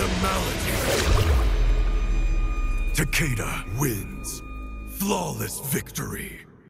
Animality. Takeda wins. Flawless victory.